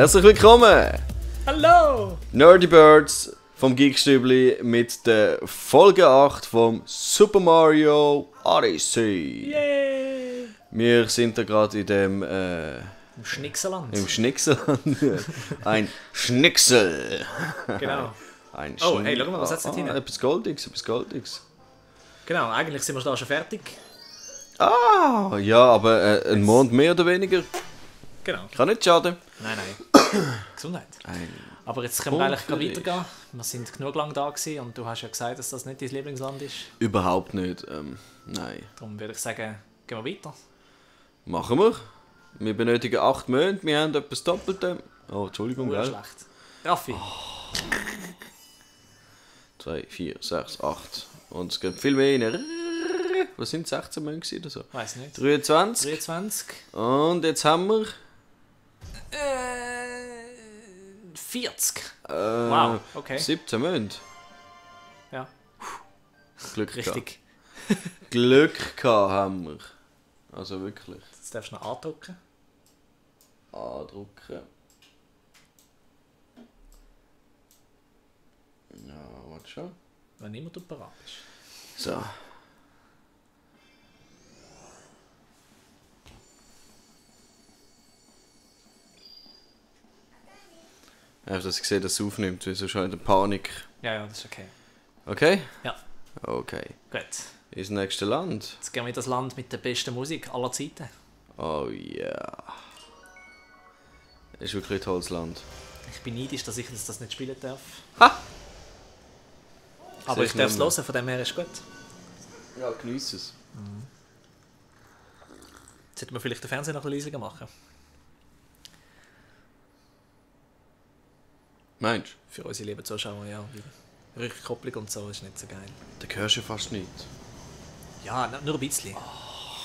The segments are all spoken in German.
Herzlich willkommen! Hallo! Nerdy Birds vom Geekstübli mit der Folge 8 vom Super Mario Odyssey. Yay! Wir sind da gerade in dem äh, Im Schnickserland. im Schnickselland. Ein Schnicksel. Genau. Ein Oh, hey, schau mal, was hat's da ah, drin? Etwas Goldiges, etwas Goldiges. Genau, eigentlich sind wir da schon fertig. Ah, ja, aber äh, ein Mond mehr oder weniger Genau. kann nicht schaden. Nein, nein. Gesundheit. Aber jetzt können wir eigentlich gerade weitergehen. Wir sind genug lang da gewesen und du hast ja gesagt, dass das nicht dein Lieblingsland ist. Überhaupt nicht. Ähm, nein. Darum würde ich sagen, gehen wir weiter. Machen wir. Wir benötigen 8 Monate, wir haben etwas Doppelte. Oh, Entschuldigung, gell? schlecht. Raffi, 2, 4, 6, 8. Und es geht viel mehr rein. Was sind 16 Monate oder so? weiß nicht. 23. 23. Und jetzt haben wir. 40. Äh, Wow, okay. 17 Monate. Ja, Glück gehabt. richtig. Glück gehabt haben wir. Also wirklich. Jetzt darfst du noch andrücken. Andrucken. Ja, warte schon. Wenn immer du bereit bist. So. Einfach, dass ich sehe, dass es aufnimmt, weil sonst schon in der Panik. Ja, ja, das ist okay. Okay? Ja, Okay. gut. Ins nächste Land. Jetzt gehen wir in das Land mit der besten Musik aller Zeiten. Oh ja. Ist wirklich ein tolles Land. Ich bin neidisch, dass ich das das nicht spielen darf. Ha! Aber ich ich darf es hören, von dem her ist gut. Ja, genieße es. Jetzt sollten wir vielleicht den Fernseher noch ein bisschen leiser machen. Meinst Für unsere lieben Zuschauer, ja. Rückkopplung und so ist nicht so geil. du? Da hörst du fast nicht. Ja, nur ein bisschen.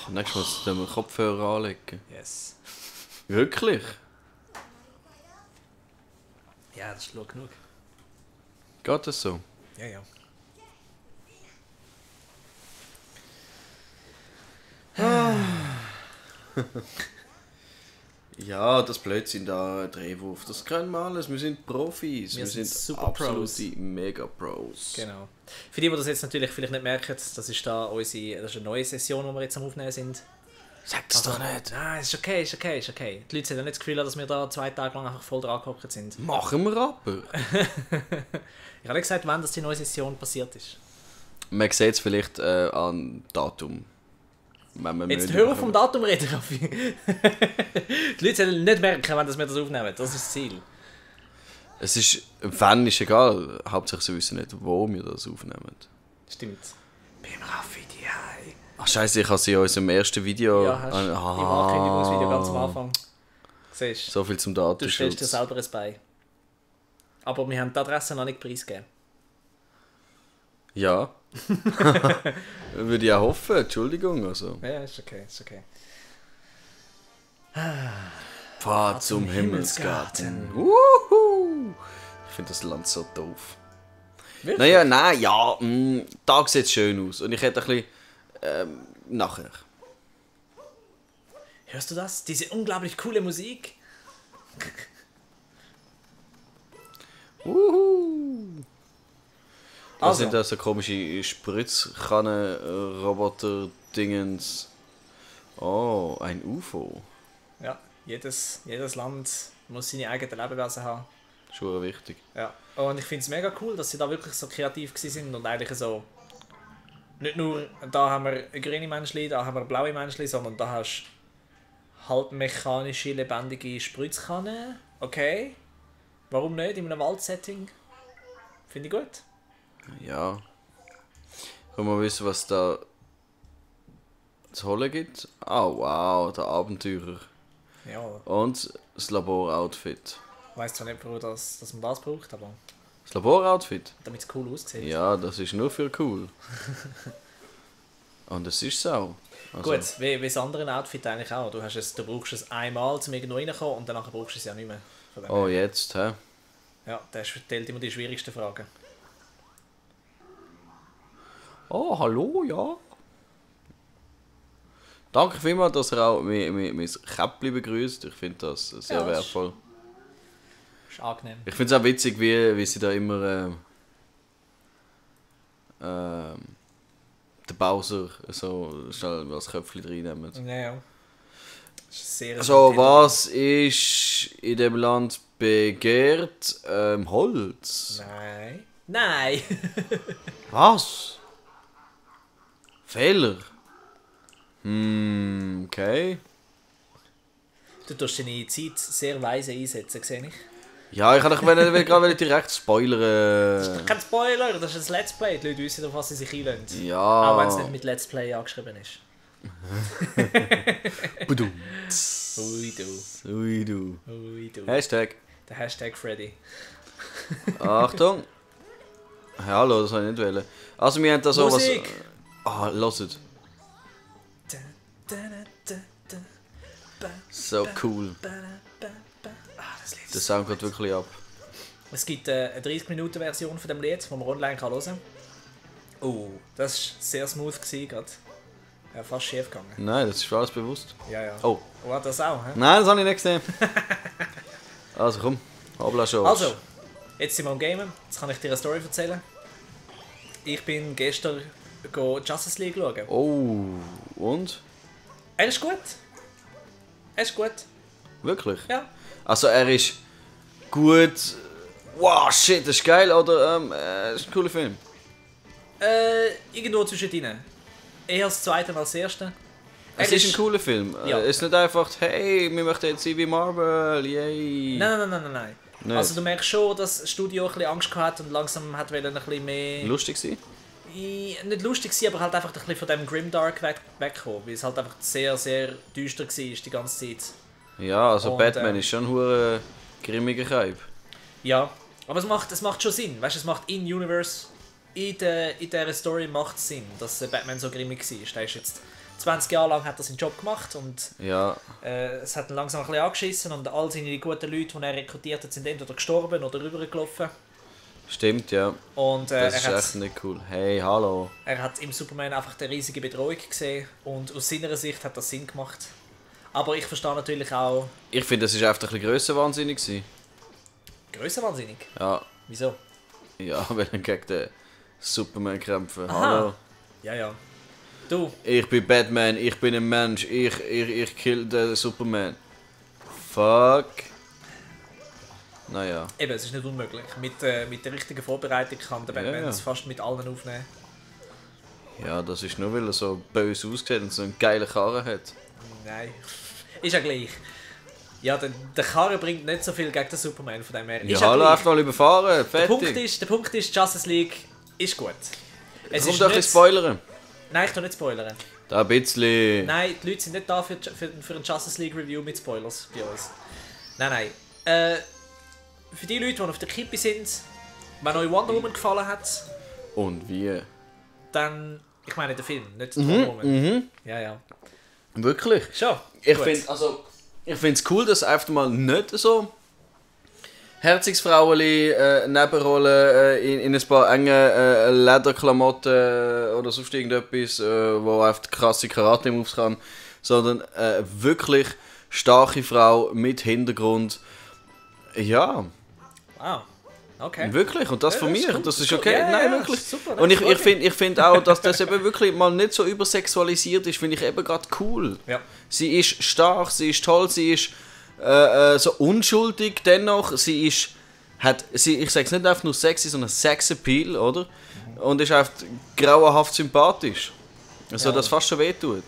Nächstes Mal sollten wir Kopfhörer anlegen. Yes. Wirklich? Ja, das ist laut genug. Geht das so? Ja, ja. Ja, das Blödsinn da, Drehwurf, das können wir alles. Wir sind Profis. Wir Wir, sind sind, absolute Mega-Pros. Genau. Für die, die das jetzt natürlich vielleicht nicht merken, das ist da unsere das ist eine neue Session, die wir jetzt am Aufnehmen sind. Sag das doch nicht. Nein, ist okay, ist okay, ist okay. Die Leute haben ja nicht das Gefühl, dass wir da zwei Tage lang einfach voll dran gehockt sind. Machen wir aber. Ich habe nicht gesagt, wann das die neue Session passiert ist. Man sieht es vielleicht äh, an Datum. Jetzt hör auf vom. Datum reden, Raffi. die Leute sollen nicht merken, wenn das wir das aufnehmen. Das ist das Ziel. Es ist, wenn ist egal. Hauptsächlich sie wissen nicht, wo wir das aufnehmen. Stimmt. Beim Raffi die. Ach scheiße, ich habe sie in unserem ersten Video. Ja, hast du. Im Ah, Ankündigungsvideo ganz am Anfang. Siehst? So viel zum Du stellst dir Datenschutz. selber ein Bein. Aber wir haben die Adresse noch nicht preisgegeben. Ja. Würde ich auch hoffen, Entschuldigung. Also. Ja, ist okay, ist okay. Pfad zum zum Himmelsgarten. Himmelsgarten. Ich finde das Land so doof. Wirklich? Naja, nein, ja, mh, Tag sieht schön aus. Und ich hätte ein bisschen ähm, nachher. Hörst du das? Diese unglaublich coole Musik? Uhu. Was Also. sind das so komische Spritzkannen-Roboter-Dingens? Oh, ein UFO. Ja, jedes, jedes Land muss seine eigenen Lebewesen haben. Schon wichtig. Ja. Und ich finde es mega cool, dass sie da wirklich so kreativ sind und eigentlich so. Nicht nur, da haben wir grüne Menschen, da haben wir blaue Menschen, sondern da hast du halb mechanische, lebendige Spritzkannen. Okay. Warum nicht in einem Waldsetting? Finde ich gut. Ja. Können wir wissen, was da zu holen gibt? Oh wow, der Abenteurer. Ja, Und das Labor-Outfit. ich weiss zwar nicht, wo das, dass man das braucht, aber Das Labor-Outfit? damit es cool aussieht. Ja, das ist nur für cool. Und es ist so. Also, Gut, wie, wie das andere Outfit eigentlich auch. Du, hast es, du brauchst es einmal, um irgendwo reinzukommen und danach brauchst du es ja nicht mehr. Oh, jetzt, hä? Ja, das stellt immer die schwierigsten Fragen. Oh, hallo, ja. Danke vielmals, dass ihr auch mein, mein, mein Käppli begrüßt. Ich finde das sehr Ja, das ist- wertvoll. Ist angenehm. Ich finde es auch witzig, wie, wie sie da immer ähm, ähm, den Bowser so schnell als Köpfchen reinnehmen. Ja, ja. Sehr So, ein was ist in dem Land begehrt? Ähm, Holz. Nein. Nein. Was? Fehler? Hm, okay. du tust deine Zeit sehr weise einsetzen, sehe ich. Ja, ich kann will gerade direkt spoilern. Kein Spoiler, das ist ein Let's Play. Die Leute wissen, auf was sie sich einlösen. Ja. Auch wenn es nicht mit Let's Play angeschrieben ist. Budum. Ui du. Ui du. Ui du. Hashtag. Der Hashtag Freddy. Achtung. Hallo, das soll ich nicht wählen. Also wir haben da sowas... Musik. Ah, da, ba, So cool. Ah. Der Sound geht wirklich ab. Es gibt äh, eine 30-Minuten-Version von dem Lied, die man online kann hören kann. Oh, das war sehr smooth gewesen, gerade. Ja, fast schief gegangen. Nein, das ist alles bewusst. Ja, ja. Oh. Oh, das auch, hä? Nein, das habe ich nicht gesehen. also komm, habla schon. Also, jetzt sind wir am Gamen. Jetzt kann ich dir eine Story erzählen. Ich bin gestern go Justice League schauen. Oh, und? Er ist gut. Er ist gut. Wirklich? Ja. Also er ist gut... Wow, shit, das ist geil, oder? Ähm, äh, ist ein cooler Film. Äh, irgendwo zwischendrin. Eher das zweite als das erste. Es Er ist ein cooler Film. Ja. Ja. Es ist nicht einfach, hey, wir möchten jetzt sein wie Marvel, yay. Nein, nein, nein, nein, nein. Nicht. Also du merkst schon, dass das Studio ein bisschen Angst gehabt hat und langsam hat wollen ein bisschen mehr... Lustig sein? Nicht lustig sein, aber halt einfach ein bisschen von dem Grimdark weg, wegkommen, weil es halt einfach sehr, sehr düster war die ganze Zeit. Ja, also Und, Batman ähm, ist schon ein grimmiger Kaib. Ja, aber es macht, es macht schon Sinn, weißt du, es macht in Universe, in, der, in dieser Story macht es Sinn, dass äh, Batman so grimmig war. Der ist jetzt 20 Jahre lang hat er seinen Job gemacht und Ja, äh, es hat ihn langsam ein bisschen angeschissen und all seine guten Leute, die er rekrutiert hat, sind entweder gestorben oder rübergelaufen. Stimmt, ja. Und äh, Das ist echt nicht cool. Hey, hallo. er hat im Superman einfach eine riesige Bedrohung gesehen und aus seiner Sicht hat das Sinn gemacht. Aber ich verstehe natürlich auch Ich finde, das ist einfach ein bisschen grössenwahnsinnig gewesen. grösserwahnsinnig. Ja, Wieso? ja, wenn er gegen den Superman kämpfen. Aha. Hallo. Ja, ja. Du, Ich bin Batman, ich bin ein Mensch, ich, ich, ich kill den Superman. Fuck. Naja. Eben, es ist nicht unmöglich. Mit, äh, mit der richtigen Vorbereitung kann der Batman Ja. es fast mit allen aufnehmen. Ja, das ist nur, weil er so böse aussieht und so einen geilen Karren hat. Nein. Ist ja gleich. Ja, der, der Karre bringt nicht so viel gegen den Superman von dem her. Ja, Ist gleich. einfach mal überfahren, der, Punkt fertig. ist, der Punkt ist, Justice League ist gut. Es Kommt ist doch ein nicht... bisschen spoilern. Nein, ich tu nicht spoilern. Da ein bisschen. Nein, die Leute sind nicht da für, für, für ein Justice League Review mit Spoilers bei uns. Nein, nein. Äh, für die Leute, die auf der Kippe sind, wenn euch Wonder Woman gefallen hat, Und wie? dann... Ich meine den Film, nicht die Mhm, Wonder Woman. Ja, ja. Wirklich? Schon. Ich finde also, ich cool, dass einfach mal nicht so Herzigsfrauenli äh, Nebenrollen äh, in, in ein paar enge äh, Lederklamotten äh, oder sonst irgendetwas, äh, wo einfach krasse Karate-Moves kann, sondern äh, wirklich starke Frau mit Hintergrund. Ja, Wow. Okay. wirklich. Und das Ja, von das ist mir. das das ist okay. Ja, Nein, ja, wirklich. super, Und ich, ich finde ich find auch, dass das eben wirklich mal nicht so übersexualisiert ist, finde ich eben gerade cool. Ja. Sie ist stark, sie ist toll, sie ist äh, äh, so unschuldig dennoch. Sie ist, hat, sie, ich sage es nicht einfach nur sexy, sondern Sexappeal, oder? Und ist einfach grauenhaft sympathisch. Also, Ja. das fast schon wehtut.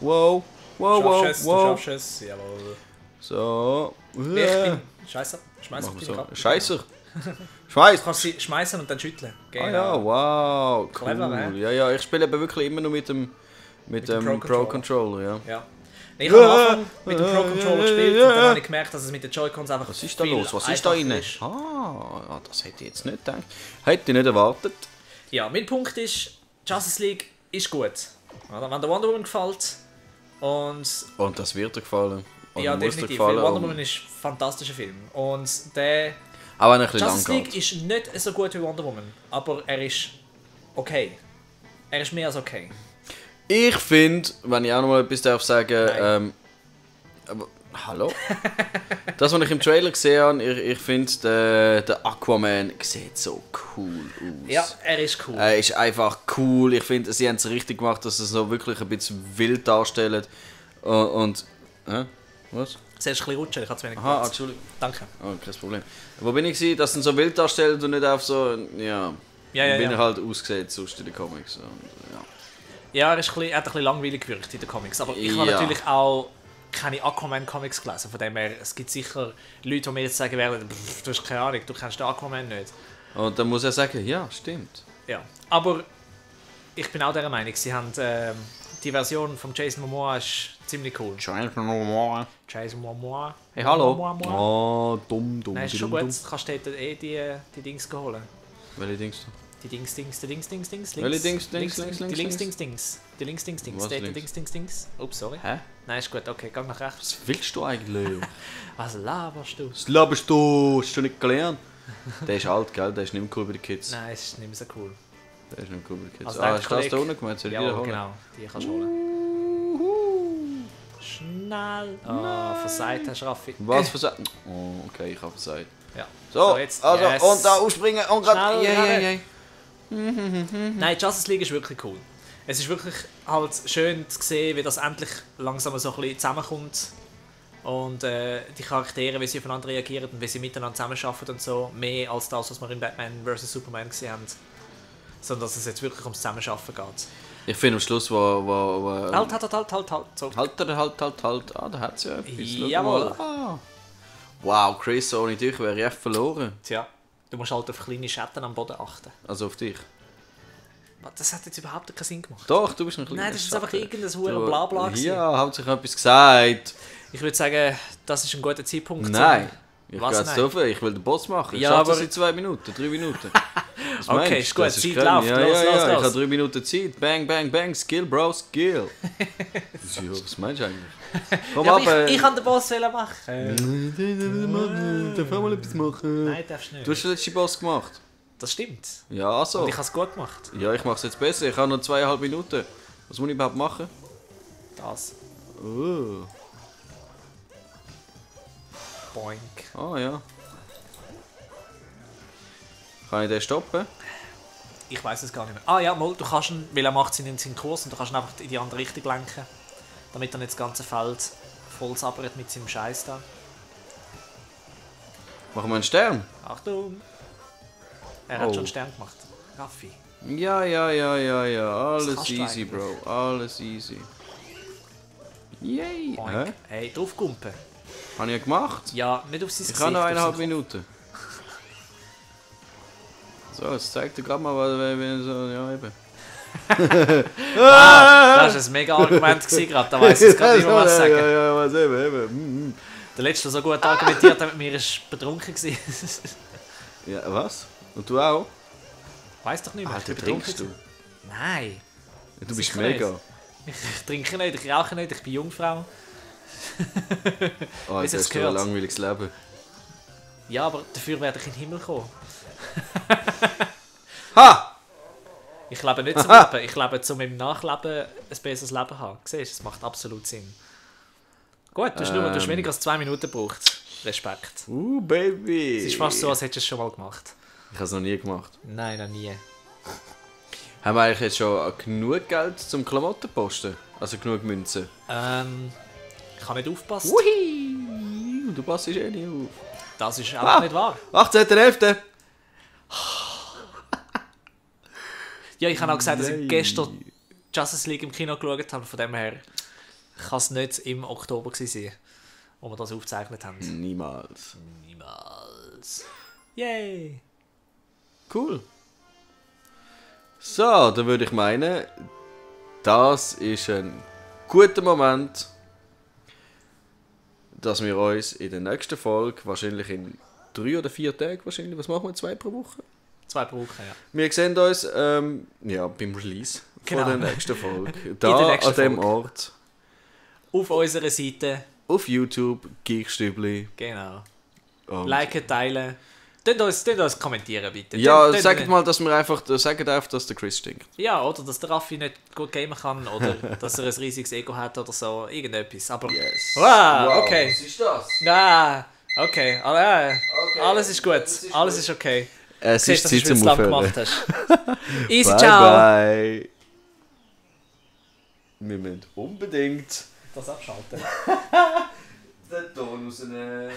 Wow, wow, wow, es, du wow. schaffst es. Jawohl. So. Ich bin... Scheiße. Schmeiß auf deine so. Kappe. Scheißer. Du Schmeiß. kannst sie schmeißen und dann schütteln. Genau. Ah ja, wow, cool. Clever, ja, ja, ich spiele eben wirklich immer nur mit dem, mit dem dem Pro-Controller. Pro-Controller, ja. Ja. Ich habe am Anfang mit dem Pro-Controller gespielt und dann habe ich gemerkt, dass es mit den Joy-Cons einfach Was ist da los? Was ist da rein? ist. Ah, das hätte ich jetzt nicht gedacht. Hätte ich nicht erwartet. Ja, mein Punkt ist, Justice League ist gut. Wenn der Wonder Woman gefällt und Und das wird dir gefallen. Und ja, definitiv, weil Wonder Woman ist ein fantastischer Film. Und der Auch wenn er ein bisschen lang Justice League geht. ist nicht so gut wie Wonder Woman, aber er ist okay. Er ist mehr als okay. Ich finde, wenn ich auch noch mal etwas darf sagen, ähm, aber Hallo? das, was ich im Trailer gesehen habe, ich, ich finde, der, der Aquaman sieht so cool aus. Ja, er ist cool. Er ist einfach cool. Ich finde, sie haben es richtig gemacht, dass sie es so wirklich ein bisschen wild darstellen. Und. und hä? Was? Zuerst ein bisschen rutschen, ich habe zu wenig Aha, Platz. Entschuldigung. Danke. Oh, kein Problem. Wo bin ich? gewesen? Dass sie so wild darstellen und nicht auf so. Ja. Ja, ja, wie ja. halt aussieht, sonst in den Comics. Und, ja. Ja, er, ist ein bisschen, er hat ein bisschen langweilig gewirkt in den Comics. Aber ich habe Ja. natürlich auch keine Aquaman-Comics gelesen. Von dem her, es gibt sicher Leute, die mir jetzt sagen werden, "Pff, du hast keine Ahnung, du kennst den Aquaman nicht. Und dann muss er sagen, ja, stimmt. Ja. Aber ich bin auch der Meinung, sie haben ähm, die Version von Jason Momoa ist ziemlich cool. Jason Momoa. Hey, hallo. Momoa. Oh, dumm, dumm. Nein, ist schon gut. Du kannst dort eh die, die Dings holen. Welche Dings du? Die Dings, Dings, die Dings, Dings, Dings, Welche links. Dings, Dings, links, links, die links? Dings, Dings. Die links, Dings, Dings. Links? Dings, Dings, Dings. Ups, sorry. Hä? Nein, ist gut, okay, geh nach rechts. Was willst du eigentlich? Was laberst du? Was laberst du? Hast du nicht gelernt? Der ist alt, gell? Der ist nicht mehr cool bei den Kids. Nein, ist nicht mehr so cool. Der ist nicht mehr cool bei den Kids. Also ah, hast du das da unten? Soll ich Ja, genau, die kannst du holen. Schnell. Ah, versagt hast Raffi. Was Sa- Oh, okay, ich habe versagt. Ja. So, jetzt. also, yes. und da ausspringen und gerade... Yeah, yeah, yeah. Nein, Justice League ist wirklich cool. Es ist wirklich halt schön zu sehen, wie das endlich langsam so ein bisschen zusammenkommt. Und äh, die Charaktere, wie sie aufeinander reagieren und wie sie miteinander zusammenarbeiten und so. Mehr als das, was wir in Batman vs. Superman gesehen haben. Sondern dass es jetzt wirklich ums Zusammenarbeiten geht. Ich finde am Schluss, wo... wo, wo Halt, halt, halt, halt, halt, halt. So. Halt, halt, halt, halt, halt. Ah, da hat sie ja etwas. Jawohl. Ah. Wow, Chris, ohne dich wäre ich echt verloren. Tja, du musst halt auf kleine Schatten am Boden achten. Also auf dich. Das hat jetzt überhaupt keinen Sinn gemacht. Doch, du bist ein kleiner Nein, das ist einfach irgendein Du- Blabla. Ja, hauptsächlich etwas gesagt. Ich würde sagen, das ist ein guter Zeitpunkt. Nein. Ich gehe jetzt viel. Ich will den Boss machen. Ich Ja, schaffe das aber- in zwei Minuten, drei Minuten. Was Okay, meinst ist gut, Zeit läuft. Ja, Los, ja, los, ja. Ich los. habe drei Minuten Zeit. Bang, bang, bang. Skill, Bro, Skill. ja, was meinst du eigentlich? Komm Ja, ab. aber äh. ich, ich kann den Boss machen. Darf auch mal etwas machen? Nein, darfst du nicht. Du hast den letzten Boss gemacht. Das stimmt. Ja, also. Und ich habe es gut gemacht. Ja, ich mache es jetzt besser. Ich habe noch zweieinhalb Minuten. Was muss ich überhaupt machen? Das. Oh. Boink. Ah ja. Kann ich den stoppen? Ich weiß es gar nicht mehr. Ah ja, mal, du kannst ihn, weil er macht seinen, seinen Kurs und du kannst ihn einfach in die andere Richtung lenken. Damit er nicht das ganze Feld voll sabbert mit seinem Scheiß da. Machen wir einen Stern? Achtung! Er hat Oh. schon einen Stern gemacht. Raffi. Ja, ja, ja, ja, ja. Alles easy. Bro. Alles easy. Yay. Hä? Hey, draufkumpen. Habe ich ja gemacht? Ja, nicht auf sein Ich Gesicht. habe noch eineinhalb Minuten. So, jetzt zeigt er gerade mal, was wenn so, ja eben. Ah, das war ein mega Argument gerade. Da weiss ich gerade nicht mehr, was ja, sagen. ja, ja, was eben, eben. Mm, mm. Der letzte, der so gut argumentiert hat mit mir, ist betrunken. Ja, was? Und du auch? Weiß doch nicht mehr. Alter, trinkst du? Nein, Du bist mega. nicht. ich trinke nicht, ich rauche nicht, ich bin Jungfrau. Oh, das ist ein langweiliges Leben. Ja, aber dafür werde ich in den Himmel kommen. Ha! Ich lebe nicht zum Leben, ich lebe zum im Nachleben ein besseres Leben zu haben. Siehst du, es macht absolut Sinn. Gut, du hast, nur, du hast Ähm. weniger als zwei Minuten gebraucht. Respekt. Uh, Baby. Es ist fast so, als hättest du es schon mal gemacht. Ich habe es noch nie gemacht. Nein, noch nie. Haben wir eigentlich jetzt schon genug Geld zum Klamotten posten? Also genug Münzen? Ähm, ich habe nicht aufgepasst. Ui! Du passt eh nicht auf. Das ist auch Ah. nicht wahr. 18.11. Ja, ich habe auch gesagt, dass ich gestern Justice League im Kino geschaut habe. Von dem her kann es nicht im Oktober sein, wo wir das aufgezeichnet haben. Niemals. Niemals. Yay! Cool. So, dann würde ich meinen, das ist ein guter Moment, dass wir uns in der nächsten Folge, wahrscheinlich in drei oder vier Tagen wahrscheinlich, was machen wir, zwei pro Woche? Zwei Wochen, ja. Wir sehen uns ähm, ja, beim Release Genau. von der nächsten Folge. In Da der nächsten an dem Folge. Ort. Auf unserer Seite, Auf YouTube, Geekstübli. genau. Und Liken, teilen. Tut uns, uns kommentieren, bitte. Ja, tut- sagt mal, dass wir einfach, sagt einfach, dass der Chris stinkt. Ja, oder dass der Raffi nicht gut gamen kann, oder dass er ein riesiges Ego hat oder so. Irgendetwas. Aber. Yes. Wow, okay. Was ist das? Ja, okay. Alle- Okay, Alles ist gut. alles ist Alles gut. ist okay. Es Siehst, ist Zeit zum Aufhören. gemacht hast. Easy, Bye ciao. bye. Wir müssen unbedingt Das abschalten. den Ton rausnehmen.